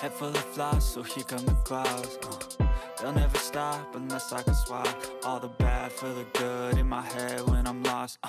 Head full of flies, so here come the clouds. Uh. They'll never stop unless I can swap all the bad for the good in my head when I'm lost. Uh.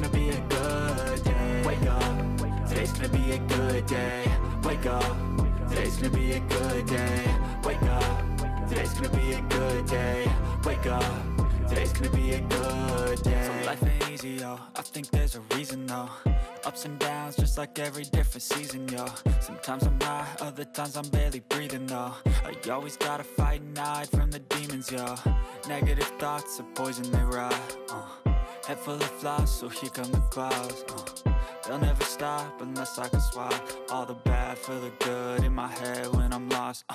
gonna be a good day. Wake up, today's gonna be a good day. Wake up, today's gonna be a good day. Wake up, today's gonna be a good day. Wake up, Today's gonna be a good day So life ain't easy, yo I think there's a reason, though Ups and downs, just like every different season, yo Sometimes I'm high, other times I'm barely breathing, though I always gotta fight and hide from the demons, yo Negative thoughts are poison, they rot, uh. Head full of flies, so here come the clouds, uh. They'll never stop unless I can swap All the bad for the good in my head when I'm lost, uh.